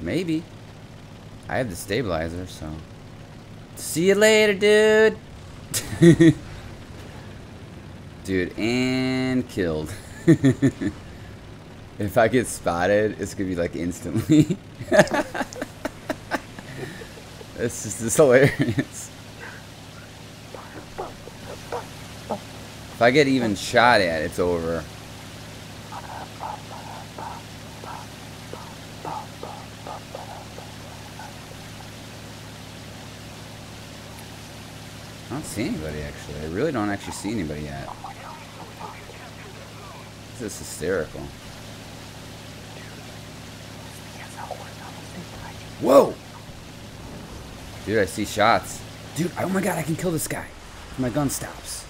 Maybe. I have the stabilizer, so. See you later, dude. dude, and killed. if I get spotted, it's gonna be like instantly. this is just hilarious. If I get even shot at, it's over. I don't see anybody actually. I really don't actually see anybody yet. This is hysterical. Whoa! Dude, I see shots. Dude, oh my god, I can kill this guy. My gun stops.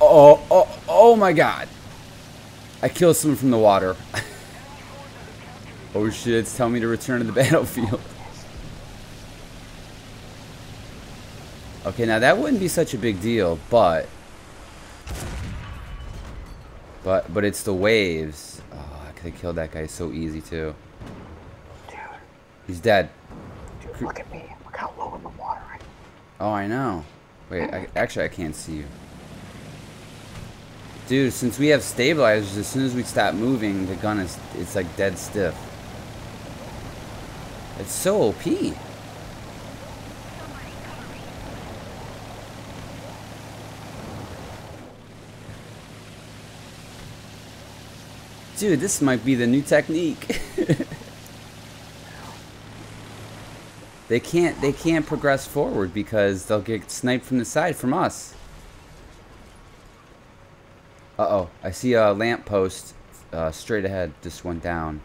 Oh, oh, oh my god. I killed someone from the water. oh shit, it's telling me to return to the battlefield. Okay, now that wouldn't be such a big deal, but... But, but it's the waves. Oh, I could have killed that guy so easy, too. Dude, He's dead. dude, look at me. Look how low in the water I am. Oh, I know. Wait, I, actually, I can't see you. Dude, since we have stabilizers, as soon as we stop moving, the gun is, it's like dead stiff. It's so OP. Dude, this might be the new technique. they can't they can't progress forward because they'll get sniped from the side from us. Uh-oh, I see a lamppost uh, straight ahead just went down.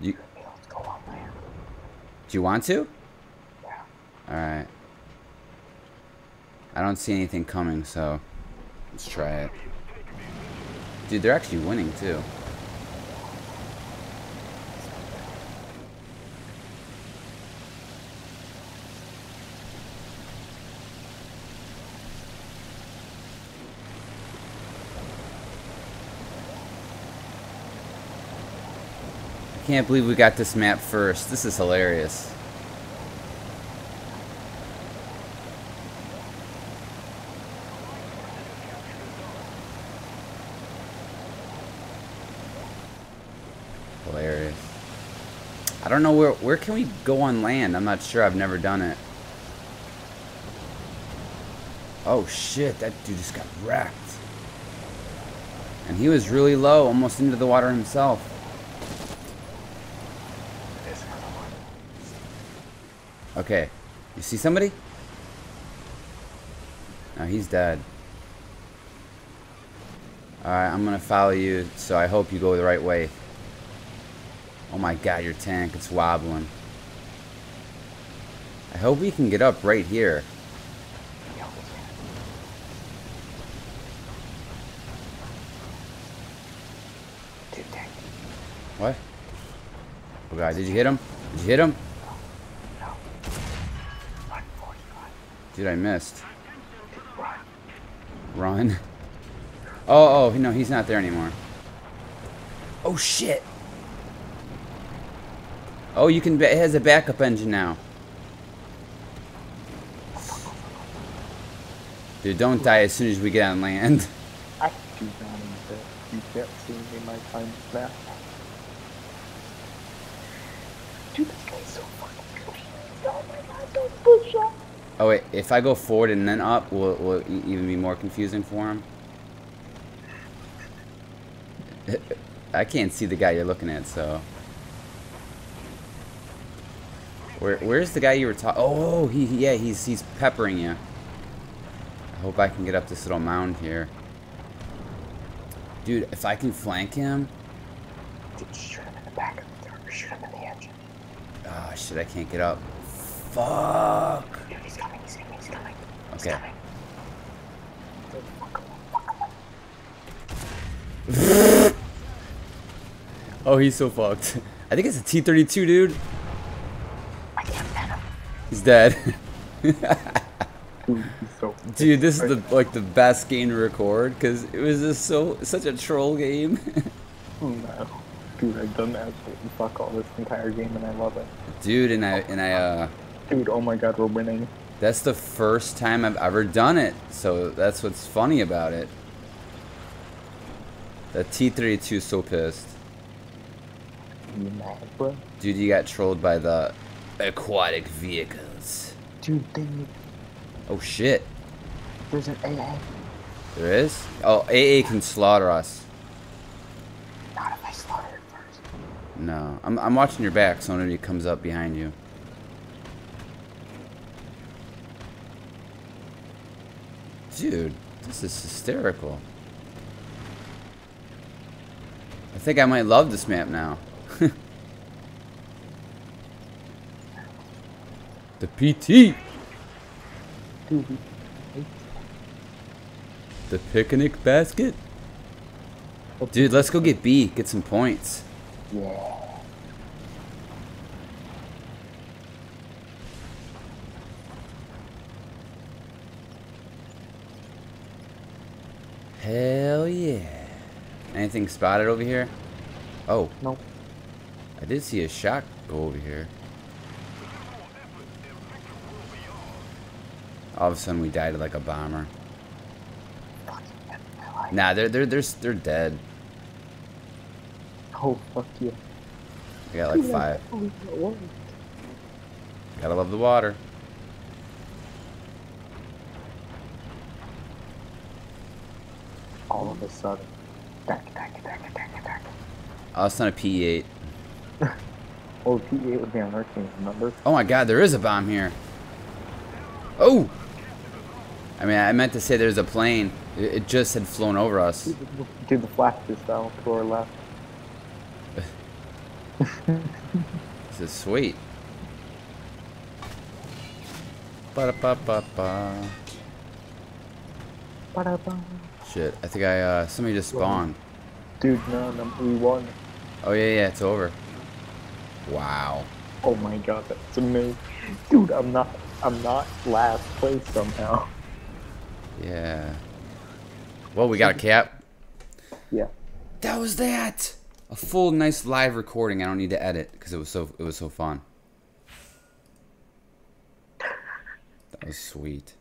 You- hey, let's go on land. Do you want to? Yeah. Alright. I don't see anything coming, so let's try it. Dude, they're actually winning too. I can't believe we got this map first. This is hilarious. I don't know where where can we go on land? I'm not sure. I've never done it. Oh shit, that dude just got wrecked. And he was really low, almost into the water himself. Okay. You see somebody? No, he's dead. Alright, I'm gonna follow you, so I hope you go the right way. Oh my god, your tank, it's wobbling. I hope we can get up right here. What? Oh god, did you hit him? Did you hit him? Dude, I missed. Run. Run. Oh, oh, no, he's not there anymore. Oh, shit. Oh, you can, it has a backup engine now. Dude, don't die as soon as we get on land. I do not invest. You can't see me in my time snap. Dude, this guy's so fucking. Oh my god, don't push up. Oh, wait, if I go forward and then up, will, will it even be more confusing for him? I can't see the guy you're looking at, so... Where, where's the guy you were talking? Oh, he, yeah, he's he's peppering you. I hope I can get up this little mound here. Dude, if I can flank him, Dude, shoot him in the back of the or shoot him in the engine. oh shit, I can't get up. Fuck. Dude, he's coming, he's coming, he's coming. He's Okay. coming. Dude, fuck him, fuck him. Oh, he's so fucked. I think it's a T-32, dude. He's dead. Dude, he's so Dude, this is the like the best game to record because it was just so such a troll game. Oh no. Dude, I've done absolutely fuck all this entire game and I love it. Dude, and I and I uh Dude, oh my god, we're winning. that's the first time I've ever done it. So that's what's funny about it. The T32 is so pissed. You mad, bro? Dude, you got trolled by the aquatic vehicles. Dude, they, Oh shit. there's an AA. There is? Oh, AA can slaughter us. Not if I slaughter it first. No. I'm, I'm watching your back so nobody comes up behind you. Dude, this is hysterical. I think I might love this map now. the PT! The picnic basket? Dude, let's go get B, get some points. yeah. Hell yeah. Anything spotted over here? Oh, Nope. I did see a shot go over here. All of a sudden we died like a bomber. Fucking end my life. Nah, they're they're they're they're dead. Oh, fuck you. I got like five. Oh. Gotta love the water. All of a sudden. Attack, attack, attack, attack, attack. Oh, it's not a P8. Oh, P8 would be on our team, remember? Oh my god, there is a bomb here. Oh! I mean, I meant to say there's a plane. It, just had flown over us. Dude, the flash is down to our left. This is sweet. Ba-da-ba-ba-ba. Ba-da-ba. Shit, I think I, uh, somebody just spawned. Dude, no, no, we won. Oh, yeah, yeah, it's over. Wow. Oh my god, that's amazing. Dude, I'm not, I'm not last place somehow. Yeah. Well, we got a cap. Yeah. That was that! A full, nice live recording. I don't need to edit because it was so, it was so fun. That was sweet.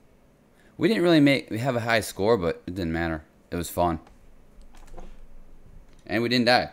We didn't really make, we have a high score, but it didn't matter. It was fun. And we didn't die.